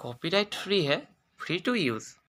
copyright free है free to use